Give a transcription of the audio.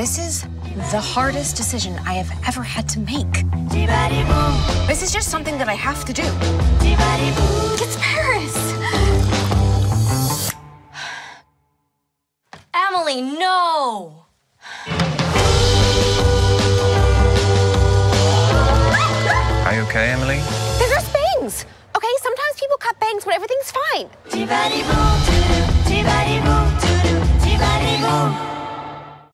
This is the hardest decision I have ever had to make. This is just something that I have to do. It's Paris! Emily, no! Are you okay, Emily? They're just bangs! Okay, sometimes people cut bangs when everything's fine.